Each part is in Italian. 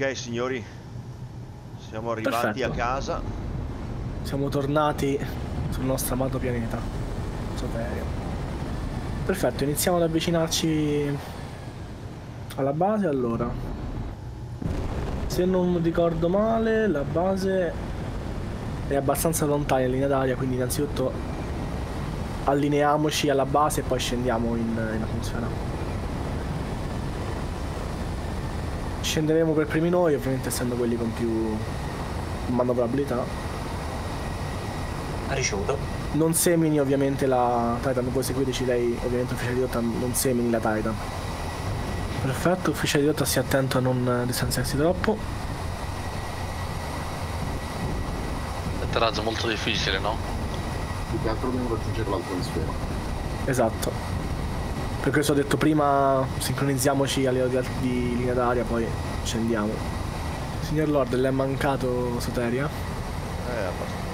Ok signori, siamo arrivati Perfetto. a casa. Siamo tornati sul nostro amato pianeta. Soteria. Perfetto, iniziamo ad avvicinarci alla base allora. Se non ricordo male, la base è abbastanza lontana in linea d'aria, quindi innanzitutto allineiamoci alla base e poi scendiamo in, in atmosfera. Scenderemo per primi noi, ovviamente essendo quelli con più manovrabilità. Ha ricevuto. Non semini ovviamente la Titan, voi seguiteci lei, ovviamente ufficiale di rotta non semini la Titan. Perfetto, ufficiale di rotta stia attento a non distanziarsi troppo. Atterraggio molto difficile, no? Più che altro dobbiamo raggiungere l'atmosfera. Esatto. Per questo ho detto prima sincronizziamoci a livello di, linea d'aria, poi scendiamo. Signor Lord, le è mancato Soteria? Eh, abbastanza.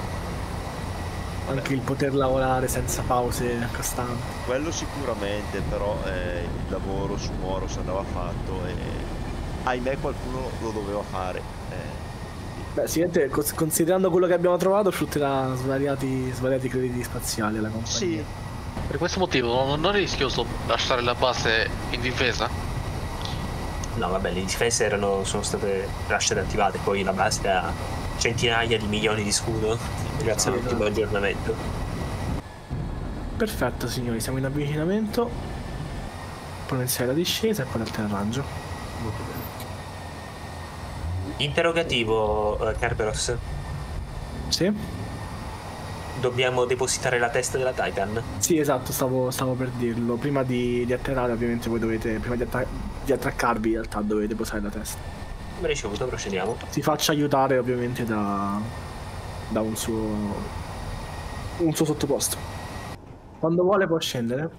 Anche il poter lavorare senza pause costanti. Quello sicuramente, però eh, il lavoro su Moros andava fatto e ahimè qualcuno lo doveva fare. Eh, Beh, sicuramente cons- considerando quello che abbiamo trovato, frutterà svariati, svariati crediti spaziali alla compagnia. sì, Per questo motivo non non è rischioso lasciare la base in difesa? No, vabbè, le difese erano, sono state lasciate attivate, poi la base ha centinaia di milioni di scudo grazie Sì, all'ultimo esatto. aggiornamento. Perfetto signori, siamo in avvicinamento. Poi iniziare la discesa e poi l'atterraggio. Molto bene. Interrogativo, eh, Kerberos. Sì? Dobbiamo depositare la testa della Titan. Sì, esatto, stavo, stavo per dirlo. Prima di, di atterrare ovviamente voi dovete, prima di, atta- di attraccarvi in realtà dovete posare la testa. Ricevuto, procediamo. Si faccia aiutare ovviamente da, da un suo un suo sottoposto. Quando vuole può scendere.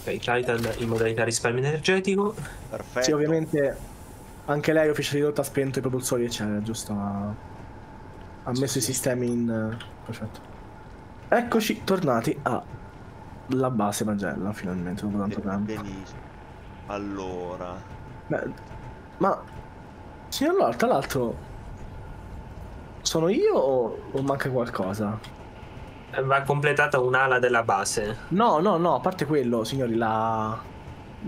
Ok, Titan in modalità risparmio energetico. perfetto. Sì, ovviamente anche lei ufficiale ha spento i propulsori eccetera, giusto? Ha, messo i sistemi in... perfetto. Eccoci tornati alla base Magella finalmente dopo tanto tempo. Benissimo. Allora, Beh, ma signor Lord, tra l'altro sono io o, o manca qualcosa? Eh, Va completata un'ala della base. No, no, no, a parte quello, signori, la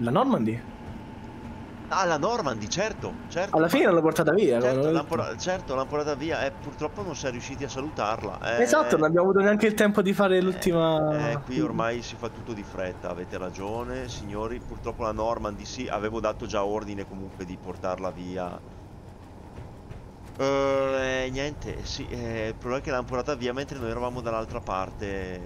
la Normandy ah, la Normandy, certo, certo. alla fine l'hanno portata via, Certo, l'hanno por- certo, portata via e purtroppo non si è riusciti a salutarla. Eh, Esatto, non abbiamo avuto neanche il tempo di fare l'ultima Eh, qui ormai si fa tutto di fretta, avete ragione, signori. Purtroppo la Normandy sì, avevo dato già ordine comunque di portarla via. Eh, niente, sì, eh, il problema è che l'hanno portata via mentre noi eravamo dall'altra parte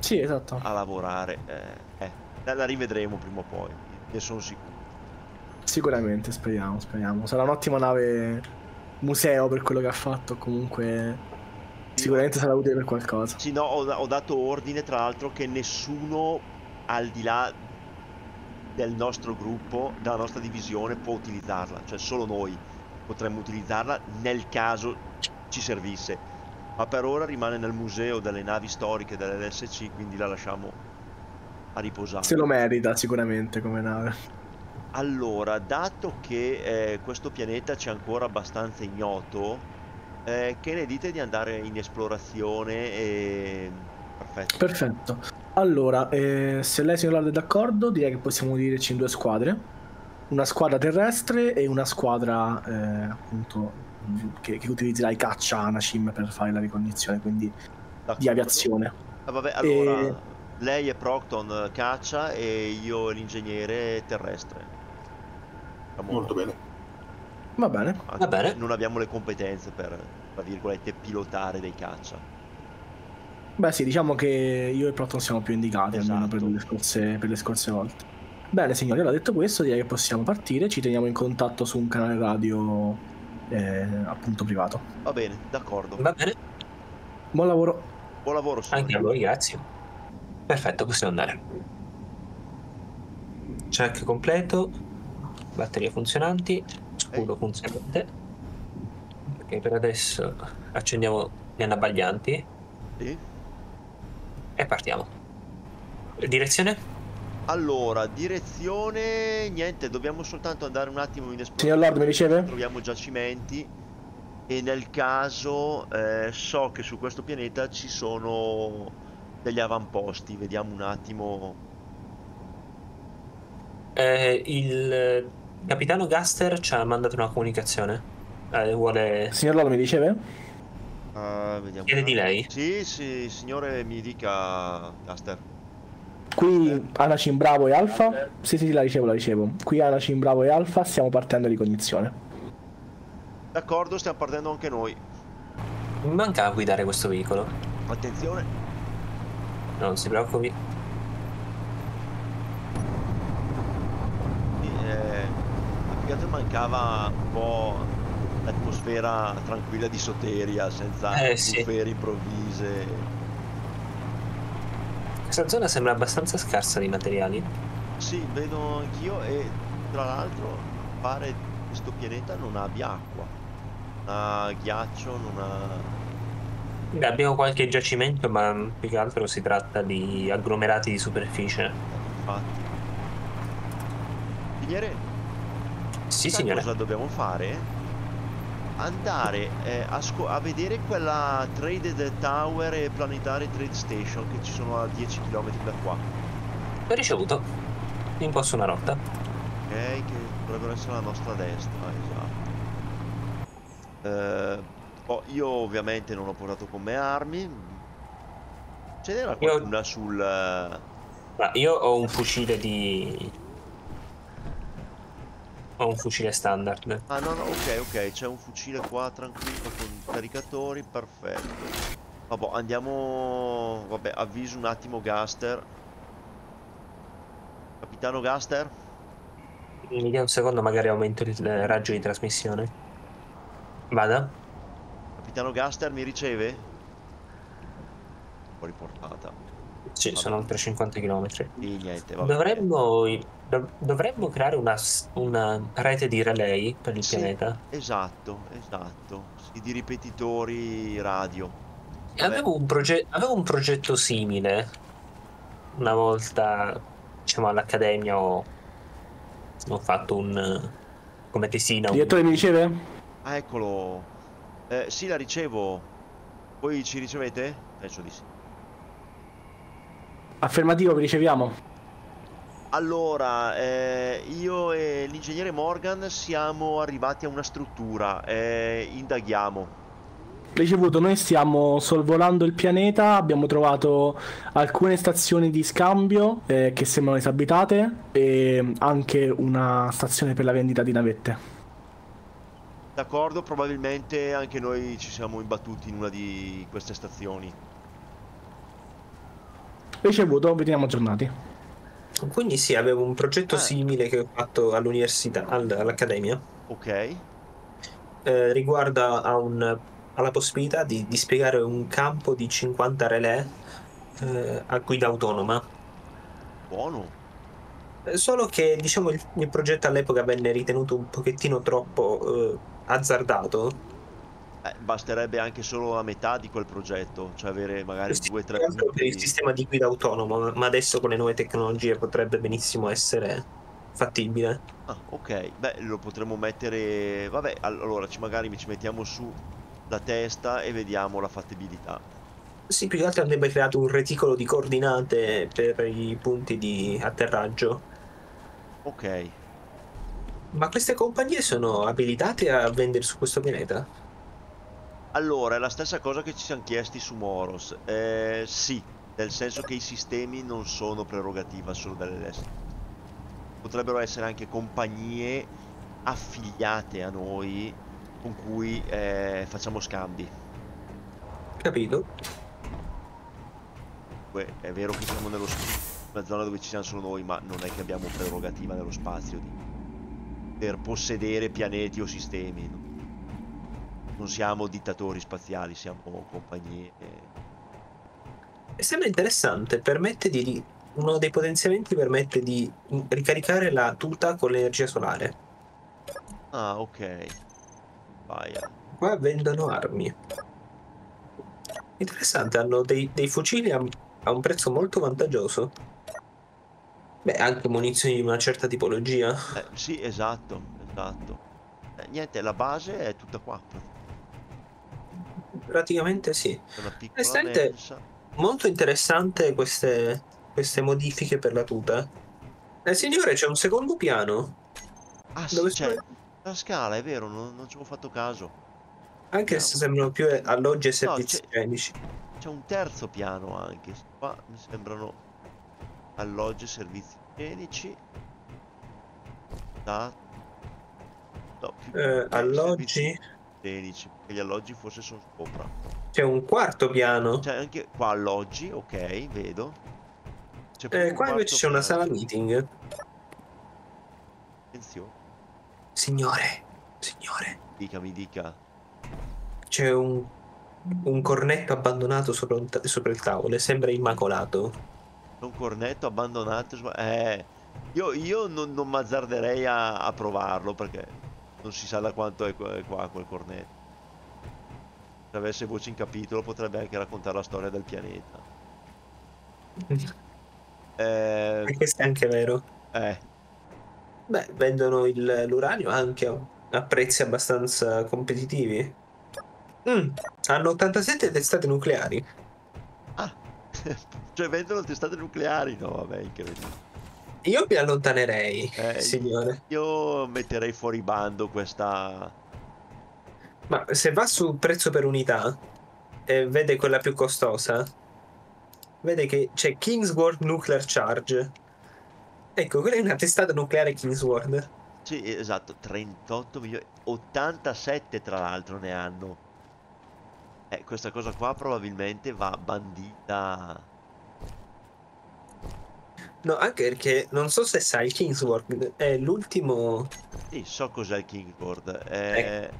Sì, esatto. a lavorare. Eh, eh, la rivedremo prima o poi, ne sono sicuro. Sicuramente, speriamo, speriamo. Sarà un'ottima nave museo per quello che ha fatto, comunque sicuramente sarà utile per qualcosa. Sì, no, ho, ho dato ordine tra l'altro che nessuno al di là del nostro gruppo, della nostra divisione, può utilizzarla, cioè solo noi potremmo utilizzarla nel caso ci servisse. Ma per ora rimane nel museo delle navi storiche dell'LSC, quindi la lasciamo a riposare. Se lo merita sicuramente come nave. Allora, dato che eh, questo pianeta c'è ancora abbastanza ignoto, eh, che ne dite di andare in esplorazione e... Perfetto. Perfetto. Allora, eh, se lei signor Lord è d'accordo, direi che possiamo dividerci in due squadre. Una squadra terrestre e una squadra eh, appunto che, che utilizzerà i caccia Anashim per fare la ricognizione, quindi di D'accordo. aviazione. Ah, vabbè, allora E- lei è Procton caccia e io l'ingegnere terrestre. Siamo- Molto bene. Va bene. anche Va bene. Non abbiamo le competenze per, tra virgolette, pilotare dei caccia. Beh sì, diciamo che io e Proton siamo più indicati almeno per Esatto. le, scorse, per le scorse volte. Bene signori, allora detto questo direi che possiamo partire, ci teniamo in contatto su un canale radio eh, appunto privato. Va bene, d'accordo. Va bene, Buon lavoro. Buon lavoro, signori. anche a voi, grazie. Perfetto, possiamo andare. Check completo. Batterie funzionanti. Scudo funzionante. Ok, per adesso accendiamo gli anabbaglianti Sì? e partiamo. Direzione? Allora, direzione... Niente, dobbiamo soltanto andare un attimo in esplorazione. Signor Lord, mi riceve? Troviamo giacimenti e nel caso eh, so che su questo pianeta ci sono degli avamposti. Vediamo un attimo. Eh, il capitano Gaster ci ha mandato una comunicazione. Eh, vuole... Signor Lord, mi riceve? Ah, vediamo. Chiede di lei? Sì, sì, signore, mi dica, Caster. Qui Anacin Bravo e Alfa. Sì, sì, sì, la ricevo, la ricevo. Qui Anacin Bravo e Alfa, stiamo partendo di cognizione. D'accordo, stiamo partendo anche noi. Mi manca guidare questo veicolo. Attenzione. Non si preoccupi. Eh, più che altro mancava un po' l'atmosfera tranquilla di Soteria, senza Eh, sì. improvvise. Questa zona sembra abbastanza scarsa di materiali. Sì, vedo anch'io e tra l'altro pare questo pianeta non abbia acqua, non ha ghiaccio, non ha... Beh, abbiamo qualche giacimento, ma più che altro si tratta di agglomerati di superficie. infatti. Ingegnere, Sì, signore. cosa dobbiamo fare? Andare eh, a, a vedere quella Traded Tower e Planetary Trade Station che ci sono a 10 km da qua. Ho ricevuto. In posto una rotta. Ok, che dovrebbero essere la nostra destra, esatto. Eh, oh, io ovviamente non ho portato con me armi. Ce n'era Io- qualcuna sul... eh, Ma io ho un fucile di. Ho un fucile standard. Ah no, no, ok, ok, c'è un fucile qua tranquillo con caricatori, perfetto. Vabbè, andiamo... Vabbè, avviso un attimo Gaster. Capitano Gaster? Mi dia un secondo, magari aumento il eh, raggio di trasmissione. Vada. Capitano Gaster mi riceve? Un po' riportata. Sì, sono oltre 50 km. Niente, vabbè. Dovremmo, dov- dovremmo creare una, una rete di relay per il Sì. pianeta. Esatto, esatto. Sì, di ripetitori radio. Vabbè. Avevo un, avevo un progetto simile una volta, diciamo, all'accademia ho, ho fatto un come tesina. un- Direttore, mi riceve? Ah, eccolo. Eh, sì, la ricevo. Voi ci ricevete? Penso di sì. Affermativo, vi riceviamo. Allora, eh, io e l'ingegnere Morgan siamo arrivati a una struttura. eh, indaghiamo. Ricevuto, noi stiamo sorvolando il pianeta, abbiamo trovato alcune stazioni di scambio eh, che sembrano disabitate e anche una stazione per la vendita di navette. D'accordo, probabilmente anche noi ci siamo imbattuti in una di queste stazioni. Ricevuto, vi teniamo aggiornati. Quindi sì, avevo un progetto Ah. simile che ho fatto all'università, al- all'accademia. Ok. Eh, riguarda a un- alla possibilità di, di spiegare un campo di 50 relè eh, a guida autonoma. Buono. Eh, Solo che diciamo il, il progetto all'epoca venne ritenuto un pochettino troppo eh, azzardato. Eh, basterebbe anche solo la metà di quel progetto, cioè avere magari Sì, due o tre per il sistema di guida autonomo, ma adesso con le nuove tecnologie potrebbe benissimo essere fattibile. Ah, ok. Beh, lo potremmo mettere... Vabbè, allora ci magari ci mettiamo su la testa e vediamo la fattibilità. Sì, più che altro andrebbe creato un reticolo di coordinate per i punti di atterraggio. Ok. Ma queste compagnie sono abilitate a vendere su questo pianeta? Allora, è la stessa cosa che ci siamo chiesti su Moros. Eh, sì, nel senso che i sistemi non sono prerogativa solo dell'LS. Potrebbero essere anche compagnie affiliate a noi con cui eh, facciamo scambi. Capito? Beh, è vero che siamo nello una zona dove ci siamo solo noi, ma non è che abbiamo prerogativa nello spazio di per possedere pianeti o sistemi. no? Non siamo dittatori spaziali, siamo compagnie. E sembra interessante, permette di... Uno dei potenziamenti permette di ricaricare la tuta con l'energia solare. Ah, ok. Vai. Qua vendono armi. Interessante, hanno dei, dei fucili a, a un prezzo molto vantaggioso. Beh, anche munizioni di una certa tipologia. Eh, sì, esatto, esatto. Eh, niente, la base è tutta qua. Praticamente sì. Onestamente-. Molto interessante queste, queste modifiche per la tuta. Eh, signore, c'è un secondo piano. Ah, sì, Dove c'è la scala, è vero, non, non ci avevo fatto caso. Anche se sembrano più alloggi e servizi c'è- igienici. C'è un terzo piano anche. Qua mi sembrano alloggi e servizi igienici. Da... No, più eh, alloggi. servizi igienici, perché gli alloggi forse sono sopra. C'è un quarto piano. C'è anche qua alloggi, ok, vedo. Eh, qua invece c'è una sala meeting. Attenzione, Signore, signore, dica, mi dica. c'è un, un cornetto abbandonato sopra, un sopra il tavolo sembra immacolato. Un cornetto abbandonato. Eh, io, io non, non m'azzarderei a, a provarlo perché non si sa da quanto è qua, quel cornetto. Se avesse voce in capitolo potrebbe anche raccontare la storia del pianeta. Eh, E questo è anche vero. eh, Beh, vendono l'uranio anche a, a prezzi abbastanza competitivi. Mm, hanno 87 testate nucleari. ah, cioè vendono testate nucleari? No, vabbè, incredibile. Io mi allontanerei, Eh, signore. Io metterei fuori bando questa... Ma se va sul prezzo per unità e vede quella più costosa, vede che c'è Kingsword Nuclear Charge. Ecco, quella è una testata nucleare Kingsword. Sì, esatto, 38 milioni, 87 tra l'altro ne hanno. Eh, questa cosa qua probabilmente va bandita. No, anche perché non so se sai, il Kingsword è l'ultimo. Sì, so cos'è il Kingsword. Ecco. È,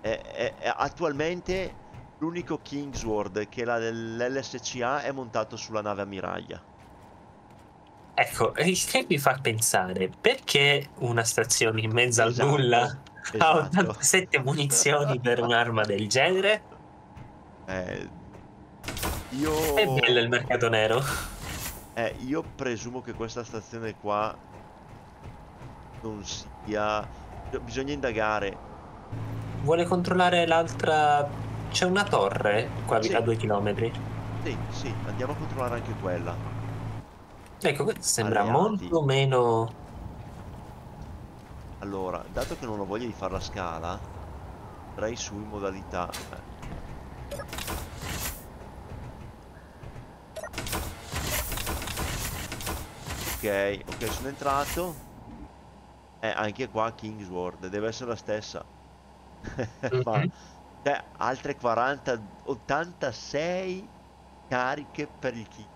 è- è- è attualmente l'unico Kingsword che la dell'LSCA è montato sulla nave ammiraglia. Ecco, il che mi fa pensare perché una stazione in mezzo al Esatto, nulla ha esatto. 87 munizioni per un'arma del genere? Eh, io... È bello il mercato nero. Eh, io presumo che questa stazione qua non sia... cioè, Bisogna indagare. Vuole controllare l'altra. C'è una torre qua Sì. a due chilometri. Sì, sì, andiamo a controllare anche quella. Ecco, questo sembra Alleati. molto meno. Allora, dato che non ho voglia di fare la scala, andrei su in modalità... eh. Ok, ok, sono entrato. Eh, anche qua Kingsword, deve essere la stessa. Ma, Mhm. cioè, altre 40, 86 cariche per il King,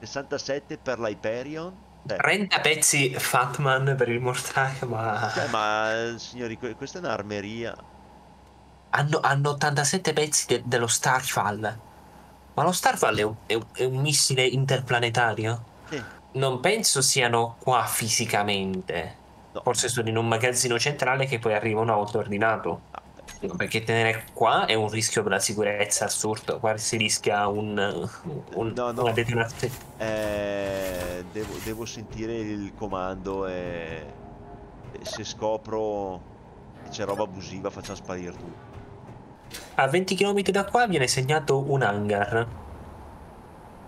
67 per l'Hyperion. Cioè, 30 pezzi Fatman per il mortaio, ma. cioè, ma signori, que- questa è un'armeria. Hanno, hanno 87 pezzi de- dello Starfall. Ma lo Starfall è un, è un- è un missile interplanetario? Sì. Non penso siano qua fisicamente. No. Forse sono in un magazzino centrale che poi arriva una volta ordinato. Ah, No, Perché tenere qua è un rischio per la sicurezza assurdo. Qua si rischia un, un- No, no. una detonazione. Eh, devo, devo sentire il comando e, se scopro che c'è roba abusiva facciamo sparire tutto. A 20 km da qua viene segnato un hangar.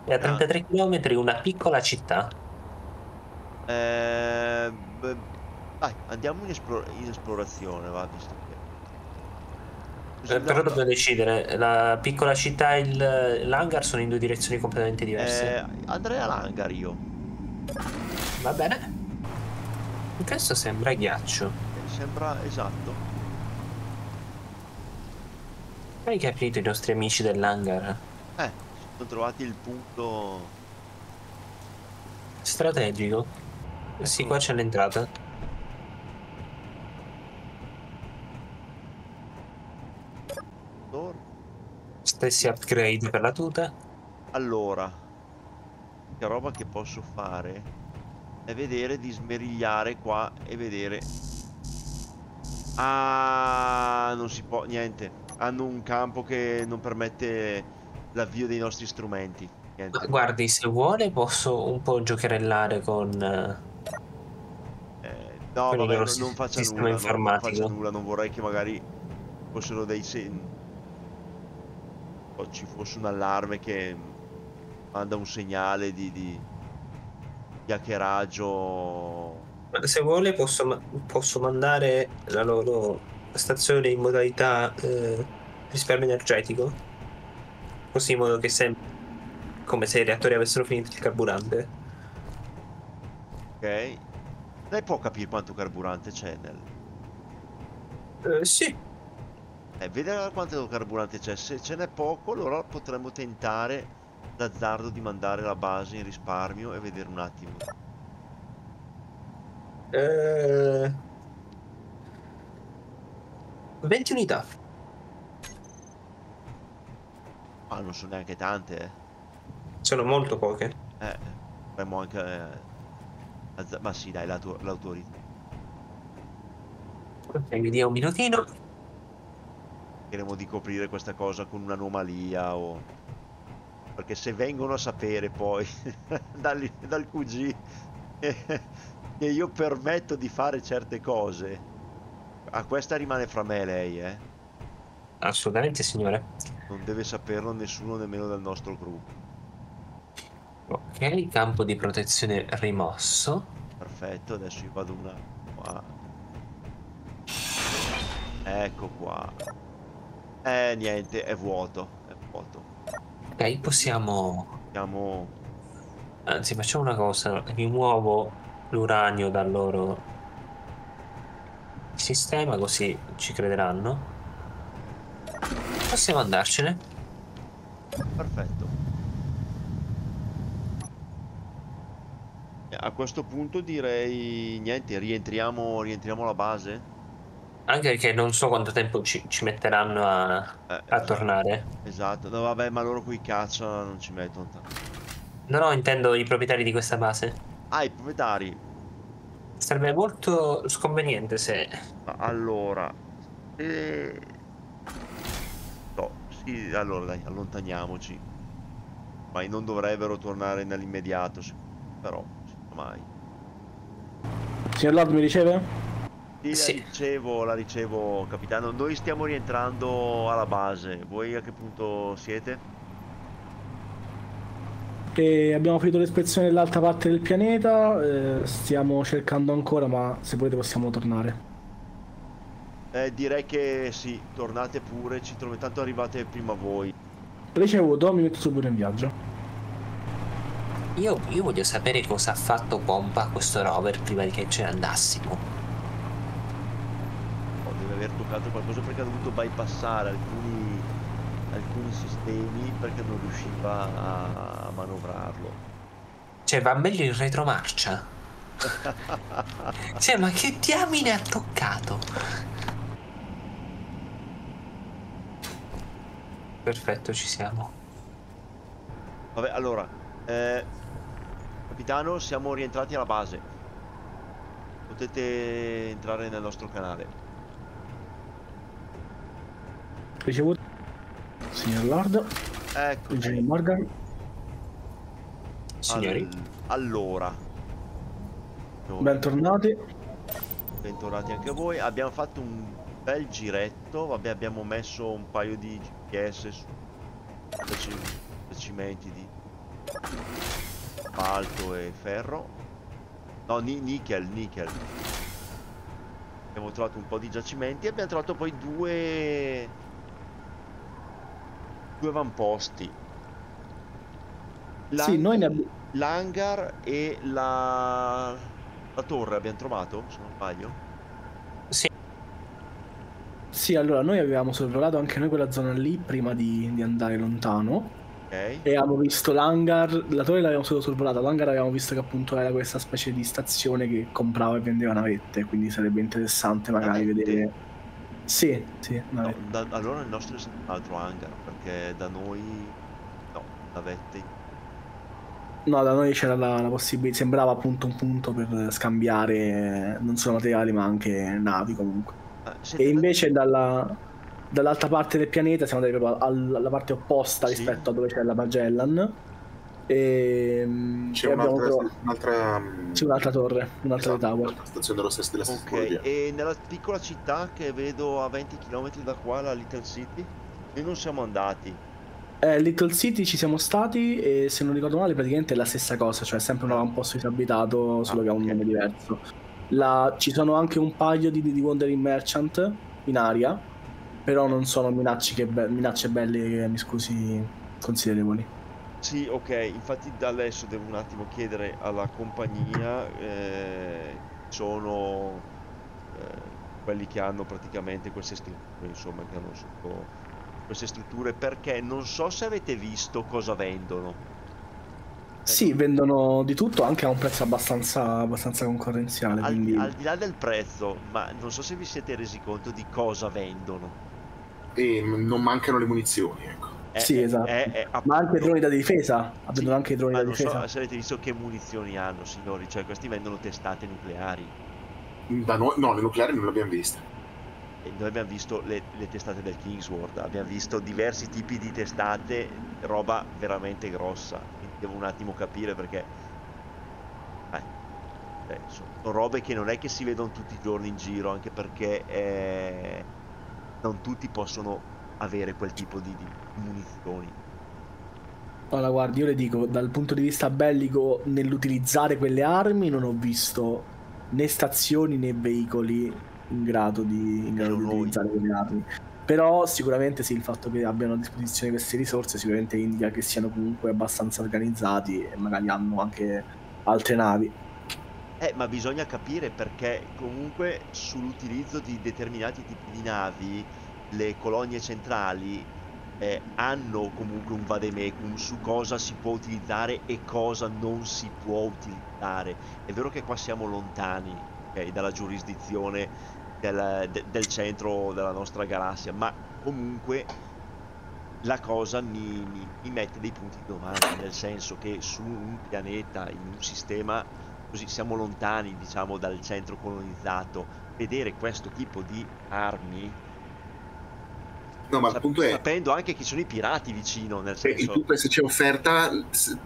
E a 33 km una piccola città. Eh, beh, vai, andiamo in, esplor- in esplorazione, va, visto che... Eh, però dobbiamo decidere. La piccola città e il- l'hangar sono in due direzioni completamente diverse. Eh, andrei all'hangar io. Va bene. Questo sembra ghiaccio. Eh, Sembra esatto. Hai capito i nostri amici dell'hangar? Eh, sono trovati il punto... Strategico. Eh Sì, qua c'è l'entrata. Tor- Stessi upgrade per la tuta. Allora, che roba che posso fare è vedere di smerigliare qua e vedere. Ah, non si può, niente. Hanno un campo che non permette l'avvio dei nostri strumenti. Niente. Guardi, se vuole posso un po' giocherellare con... eh, Eh, no, Quindi vabbè, non, non faccia nulla, non- faccia nulla, non vorrei che magari fossero dei o ci fosse un allarme che manda un segnale di, di, di hackeraggio. Se vuole posso, posso mandare la loro stazione in modalità eh, risparmio energetico. Così in modo che sembra come se i reattori avessero finito il carburante. Ok? Lei può capire quanto carburante c'è nel... Eh, sì, Eh, vede quanto carburante c'è. Se ce n'è poco, allora potremmo tentare d'azzardo di mandare la base in risparmio e vedere un attimo. Eh, 20 unità. Ah, non sono neanche tante, eh. Sono molto poche. Eh, potremmo anche... eh, Ma sì, dai, l'auto- l'autorizzo. Ok, mi dia un minutino. Cercheremo di coprire questa cosa con un'anomalia o... Perché se vengono a sapere poi dal, dal QG che io permetto di fare certe cose, a questa rimane fra me e lei, eh. Assolutamente, signore. Non deve saperlo nessuno nemmeno del nostro gruppo. Ok, campo di protezione rimosso. Perfetto, adesso io vado una qua. Ecco qua. Eh, niente, è vuoto. È vuoto. Ok, possiamo... Siamo... Anzi, facciamo una cosa. Rimuovo l'uranio dal loro sistema, così ci crederanno. Possiamo andarcene. Perfetto. A questo punto direi niente, rientriamo, rientriamo alla base. Anche perché non so quanto tempo ci, ci metteranno a, Eh, a esatto, tornare. Esatto, no vabbè, ma loro qui caccia non ci mettono tanto. No, no, intendo i proprietari di questa base. Ah, i proprietari. Sarebbe molto sconveniente se... Ma allora... eh, Sì, allora dai, allontaniamoci. Ma non dovrebbero tornare nell'immediato, però, mai. Signor Lord mi riceve? Sì, Sì. la ricevo, la ricevo, capitano. Noi stiamo rientrando alla base. Voi a che punto siete? E abbiamo finito l'espezione dell'altra parte del pianeta, eh, stiamo cercando ancora, ma se volete possiamo tornare. Eh, direi che sì, tornate pure, ci trovate, tanto arrivate prima voi. Ricevuto, mi metto subito in viaggio. Io, io voglio sapere cosa ha fatto Pompa a questo rover prima di che ce ne andassimo. Oh, deve aver toccato qualcosa perché ha dovuto bypassare alcuni, alcuni sistemi perché non riusciva a, a manovrarlo. Cioè, va meglio in retromarcia. Cioè, ma che diamine ha toccato? Perfetto, ci siamo. Vabbè, allora, eh, capitano, siamo rientrati alla base. Potete entrare nel nostro canale. Ricevuto. Signor Lord, Ecco. Virginia Morgan. Signori, Al- allora, Noi, Bentornati. bentornati anche voi. Abbiamo fatto un bel giretto. Vabbè, abbiamo messo un paio di GPS su giacimenti di asfalto e ferro. No, ni- nickel, nickel. Abbiamo trovato un po' di giacimenti e abbiamo trovato poi due due avamposti. Sì, noi ne. L'hangar e la... la torre abbiamo trovato, se non sbaglio. Sì, allora noi avevamo sorvolato anche noi quella zona lì prima di, di andare lontano Ok. e avevamo visto l'hangar, la torre l'avevamo solo sorvolata, l'hangar avevamo visto che appunto era questa specie di stazione che comprava e vendeva navette, quindi sarebbe interessante magari Navette? vedere... Sì, sì, No, da- allora il nostro è un altro hangar, perché da noi... No, navette. No, da noi c'era la, la possibilità, sembrava appunto un punto per scambiare non solo materiali ma anche navi comunque. Ah, E invece dalla... dall'altra parte del pianeta, siamo andati proprio al- alla parte opposta Sì. rispetto a dove c'è la Magellan. E, C'è e un'altra, trovato- un'altra, c'è un'altra torre, un'altra esatto, tower. un'altra stazione della stessa, della stessa Ok, tipologia. e nella piccola città che vedo a 20 km da qua, la Little City, noi non siamo andati. Eh, Little City ci siamo stati e se non ricordo male praticamente è la stessa cosa, cioè sempre un avamposto disabitato, solo Ah, che ha un ok. nome diverso. La- ci sono anche un paio di, di Wandering Merchant in aria, però non sono minacce, be- minacce belle, mi scusi, considerevoli. Sì, ok, infatti da adesso devo un attimo chiedere alla compagnia, eh, sono eh, quelli che hanno praticamente queste strutture, insomma, che hanno sotto queste strutture, perché non so se avete visto cosa vendono. Sì, vendono di tutto anche a un prezzo abbastanza, abbastanza concorrenziale, Al, quindi... al di là del prezzo, ma non so se vi siete resi conto di cosa vendono. E non mancano le munizioni, ecco. È- Sì, è- esatto. è- è Ma anche appunto- droni da difesa, Sì, vendono anche i droni ma da non difesa. so se avete visto che munizioni hanno, signori, cioè questi vendono testate nucleari. Da noi, no, le nucleari non le abbiamo viste. Noi abbiamo visto le, le testate del Kingsword, abbiamo visto diversi tipi di testate, roba veramente grossa. Devo un attimo capire perché. Eh, eh, sono robe che non è che si vedono tutti i giorni in giro, anche perché eh, non tutti possono avere quel tipo di, di munizioni. Allora, guardi, io le dico, dal punto di vista bellico, nell'utilizzare quelle armi non ho visto né stazioni né veicoli in grado di, in grado di utilizzare quelle armi. Però sicuramente sì, il fatto che abbiano a disposizione queste risorse sicuramente indica che siano comunque abbastanza organizzati e magari hanno anche altre navi. Eh, ma bisogna capire perché comunque sull'utilizzo di determinati tipi di navi le colonie centrali eh, hanno comunque un vademecum su cosa si può utilizzare e cosa non si può utilizzare. È vero che qua siamo lontani ok, dalla giurisdizione del, de- del centro della nostra galassia, ma comunque la cosa mi, mi- mi mette dei punti di domanda, nel senso che su un pianeta, in un sistema così siamo lontani, diciamo, dal centro colonizzato, vedere questo tipo di armi, No, ma il punto è, sapendo anche chi sono i pirati vicino, nel che il senso, punto è se c'è offerta,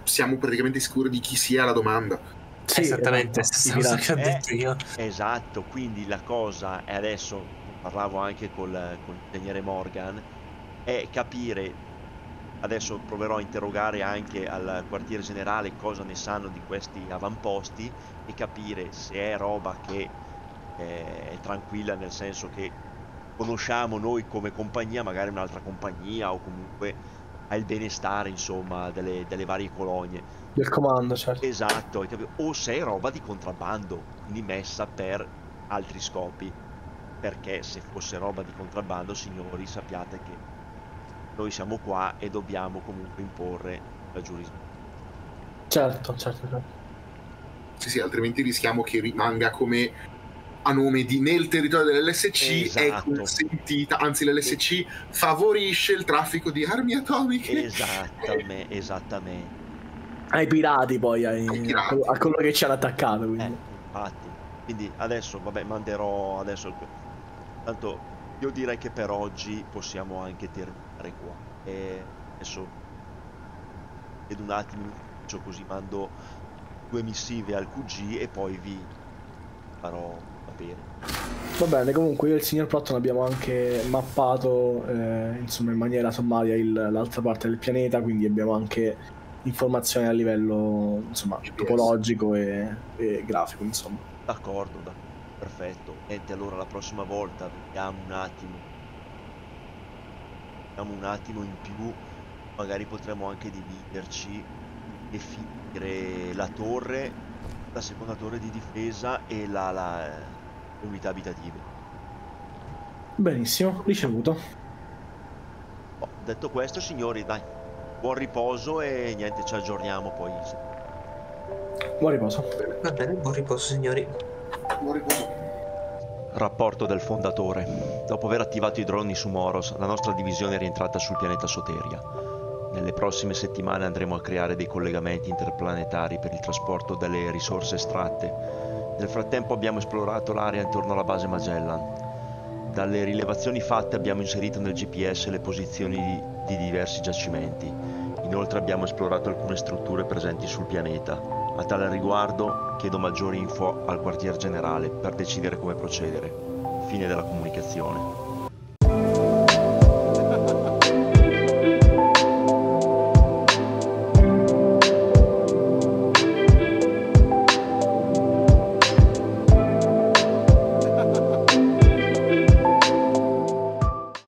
siamo praticamente sicuri di chi sia la domanda. Sì, Esattamente, esatto, stessa cosa che ho Eh, detto io. esatto, quindi la cosa, e adesso parlavo anche col, con l'ingegnere Morgan, è capire, adesso proverò a interrogare anche al quartiere generale cosa ne sanno di questi avamposti e capire se è roba che eh, è tranquilla nel senso che conosciamo noi come compagnia, magari un'altra compagnia o comunque ha il benestare insomma delle, delle varie colonie. Del comando, certo. Esatto, o se è roba di contrabbando, quindi messa per altri scopi. Perché se fosse roba di contrabbando, signori, sappiate che noi siamo qua e dobbiamo comunque imporre la giurisdizione. Certo, certo, certo. Sì, sì, altrimenti rischiamo che rimanga come a nome di nel territorio dell'LSC è Esatto. consentita, anzi l'LSC favorisce il traffico di armi atomiche. Esattamente, esattamente. Ai pirati poi, ai- Ai pirati. a coloro che ci hanno attaccato. Quindi. Eh, infatti. Quindi adesso, vabbè, manderò adesso. Tanto io direi che per oggi possiamo anche terminare qua. E adesso vedo un attimo così mando due missive al QG e poi vi farò sapere. Va bene, comunque io e il signor Plotton abbiamo anche mappato eh, insomma in maniera sommaria il- l'altra parte del pianeta, quindi abbiamo anche informazioni a livello insomma GPS. topologico e, e grafico, insomma. D'accordo, da- perfetto. Niente, allora la prossima volta vediamo un attimo. Vediamo un attimo in più. Magari potremo anche dividerci e finire la torre, la seconda torre di difesa e la, la- le unità abitative. Benissimo, ricevuto. Oh, detto questo, signori, dai, buon riposo e niente, ci aggiorniamo poi. Buon riposo. Va bene, buon riposo signori. Buon riposo. Rapporto del fondatore. Dopo aver attivato i droni su Moros, la nostra divisione è rientrata sul pianeta Soteria. Nelle prossime settimane andremo a creare dei collegamenti interplanetari per il trasporto delle risorse estratte. Nel frattempo abbiamo esplorato l'area intorno alla base Magellan. Dalle rilevazioni fatte abbiamo inserito nel GPS le posizioni di, di diversi giacimenti. Inoltre abbiamo esplorato alcune strutture presenti sul pianeta. A tale riguardo chiedo maggiori info al quartier generale per decidere come procedere. Fine della comunicazione.